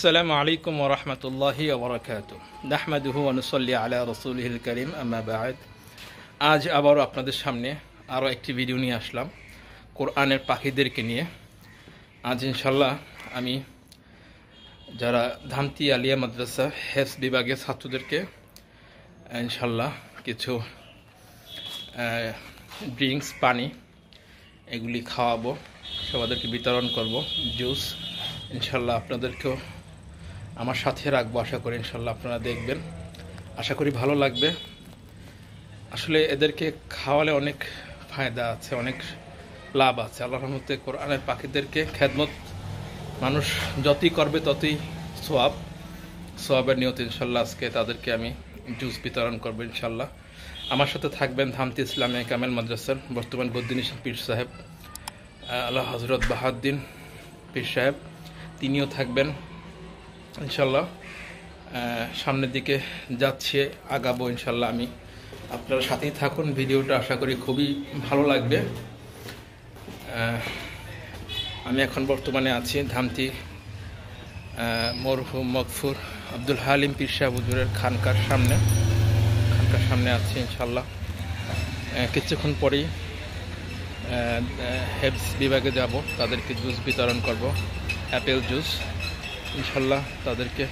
আসসালামু আলাইকুম ওরহমতুল্লাহি ওবরাকাত নাহমাদুহু অনুসল্লি আলা রসুলহিল করিম আম্মা বাদ আজ আবারও আপনাদের সামনে আরও একটি ভিডিও আসলাম, কোরআনের পাখিদেরকে নিয়ে। আজ ইনশাল্লাহ আমি যারা ধামতি আলিয়া মাদ্রাসা হেস বিভাগের ছাত্রদেরকে ইনশাল্লাহ কিছু ড্রিঙ্কস পানি এগুলি খাওয়াবো সবাদেরকে বিতরণ করব জুস ইনশাল্লাহ আপনাদেরকেও আমার সাথে রাখব, আশা করি ইনশাল্লাহ আপনারা দেখবেন। আশা করি ভালো লাগবে। আসলে এদেরকে খাওয়ালে অনেক ফায়দা আছে, অনেক লাভ আছে। আল্লাহর রহমতে কোরআনের পাখিদেরকে খেদমত, মানুষ যতই করবে ততই সোয়াব। সোয়াবের নিয়ত ইনশাল্লাহ আজকে তাদেরকে আমি জুস বিতরণ করব ইনশাল্লাহ আমার সাথে থাকবেন ধামতি ইসলামিয়া কামেল মাদ্রাসার বর্তমান বদ্দিনী পীর সাহেব আল্লাহ হজরত বাহাদ্দিন পীর সাহেব। তিনিও থাকবেন। ইনশাল্লাহ সামনের দিকে যাচ্ছে, আগাবো ইনশাল্লাহ আমি। আপনারা সাথেই থাকুন, ভিডিওটা আশা করি খুবই ভালো লাগবে। আমি এখন বর্তমানে আছি ধামতি মরহুম মকফুর আব্দুল হালিম পীর সাহেব হুজুরের খানকার সামনে। খানকার সামনে আছি ইনশাল্লাহ কিছুক্ষণ পরেই হেবস বিভাগে যাব, তাদেরকে জুস বিতরণ করব, অ্যাপেল জুস। ইনশাল্লাহ তাদেরকে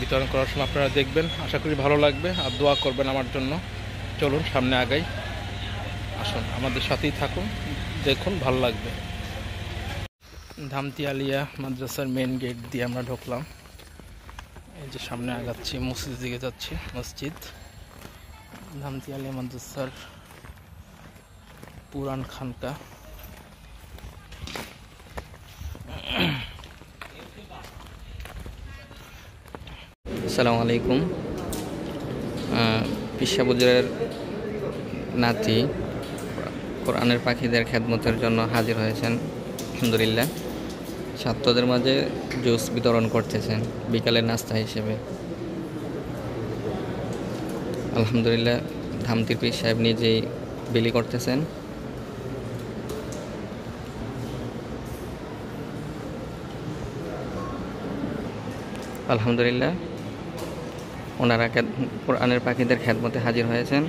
বিতরণ করার সময় আপনারা দেখবেন। আশা করি ভালো লাগবে। আর দোয়া করবেন আমার জন্য। চলুন, সামনে আগাই। আসুন, আমাদের সাথেই থাকুন। দেখুন, ভালো লাগবে। ধামতি আলিয়া মাদ্রাসার মেন গেট দিয়ে আমরা ঢুকলাম। এই যে সামনে আগাচ্ছি মসজিদ দিকে যাচ্ছি, মসজিদ। ধামতি আলিয়া মাদ্রাসার পুরান খানকা। আসসালামু আলাইকুম। পিসাবুজের নাতি কোরআনের পাখিদের খেদমতের জন্য হাজির হয়েছেন। আলহামদুলিল্লাহ। ছাত্রদের মাঝে জুস বিতরণ করতেছেন বিকালের নাস্তা হিসেবে। আলহামদুলিল্লাহ, ধামতির পীর সাহেব নিজেই বিলি করতেছেন। আলহামদুলিল্লাহ ওনারা কোরআনের পাখিদের খেদমতে হাজির হয়েছেন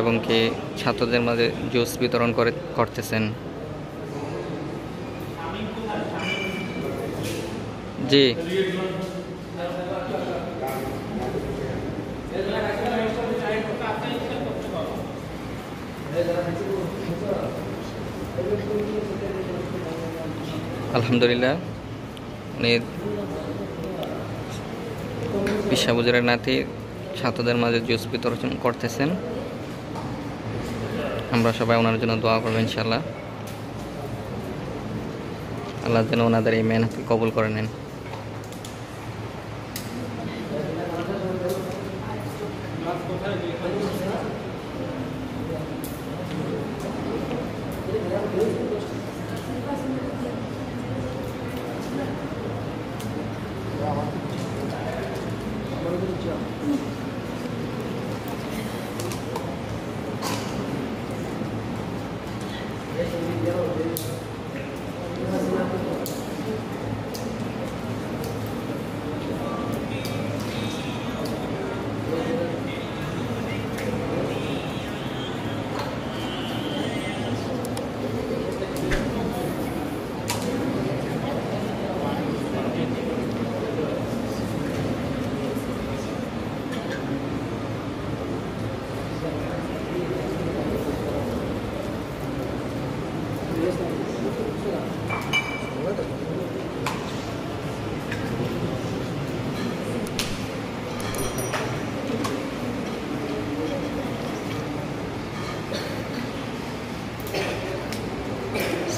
এবং কি ছাত্রদের মাঝে জুস বিতরণ করে করতেছেন। জি। আলহামদুলিল্লাহ, উনি বিশ্বাবুজের নাতি ছাত্রদের মাঝে জুস বিতরণ করতেছেন। আমরা সবাই ওনার জন্য দোয়া করব ইনশাল্লাহ আল্লাহ যেন ওনাদের এই মেহনতকে কবুল করে নেন।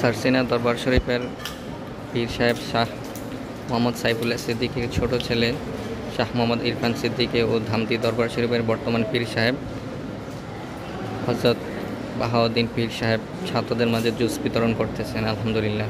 সারসিনা দরবার শরীফের পীর সাহেব শাহ মোহাম্মদ সাইফুল্লাহ সিদ্দিকের ছোট ছেলে শাহ মোহাম্মদ ইরফান সিদ্দিকে ও ধামতি দরবার শরীফের বর্তমান পীর সাহেব হজরত বাহাউদ্দিন পীর সাহেব ছাত্রদের মাঝে জুস বিতরণ করতেছেন, আলহামদুলিল্লাহ।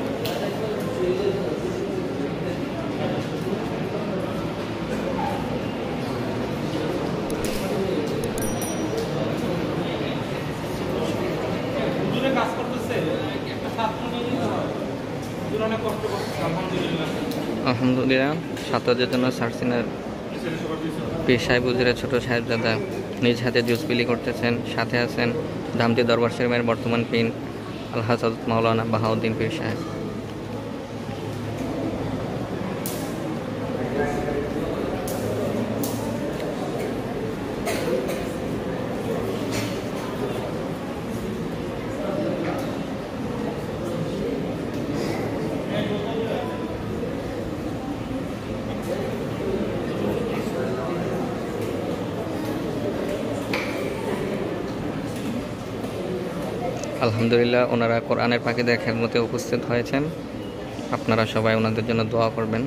আলহামদুলিল্লাহ। সাঁতারের জন্য সার্সিনার পেশায় বুঝিরা ছোট সাহেবজাদা নিজ হাতে জুস বিলি করতেছেন, সাথে আছেন ধামতি দরবার শরীফের বর্তমান পিন আলহাজ মাওলানা বাহাউদ্দিন পীর সাহেব। আলহামদুলিল্লাহ ওনারা কোরআনের পাখিদের খেদমতে উপস্থিত হয়েছেন। আপনারা সবাই ওনাদের জন্য দোয়া করবেন।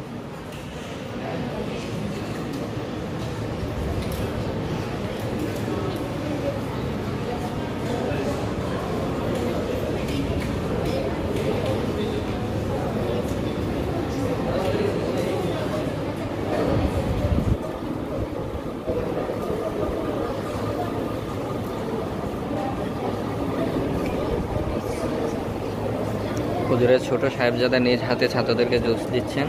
হুজুরের ছোট সাহেবজাদা নিজ হাতে ছাত্রদেরকে জুস দিচ্ছেন।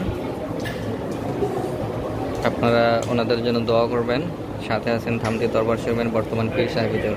আপনারা ওনাদের জন্য দোয়া করবেন। সাথে আছেন থামতি দরবার শরীফের বর্তমান পীর সাহেব হুজুর।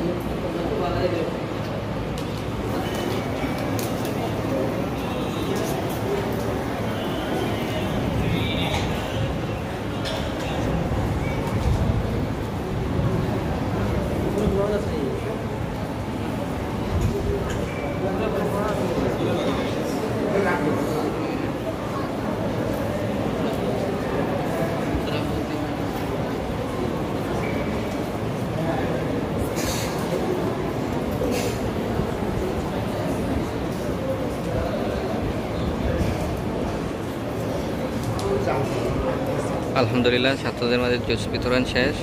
আলহামদুলিল্লাহ ছাত্রদের মাঝে জুস বিতরণ শেষ।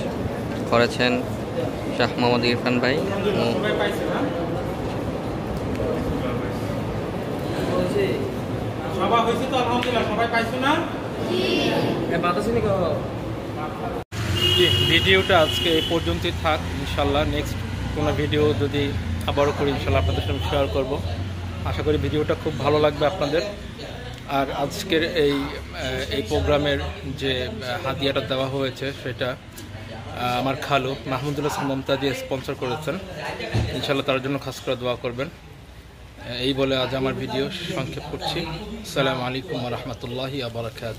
করেছেন শাহ মোহাম্মদ ইরফান ভাই। ভিডিওটা আজকে এই পর্যন্তই থাক ইনশাল্লাহ নেক্সট কোনো ভিডিও যদি আবারও করি ইনশাল্লাহ আপনাদের সঙ্গে শেয়ার করব। আশা করি ভিডিওটা খুব ভালো লাগবে আপনাদের। আর আজকের এই এই প্রোগ্রামের যে হাতিয়াটা দেওয়া হয়েছে সেটা আমার খালু মাহমুদুল্লাহ মমতা দিয়ে স্পন্সর করেছেন। ইনশাল্লাহ তার জন্য খাস করে দোয়া করবেন। এই বলে আজ আমার ভিডিও সংক্ষেপ করছি। আসসালামু আলাইকুম রহমতুল্লাহি আবরাকাত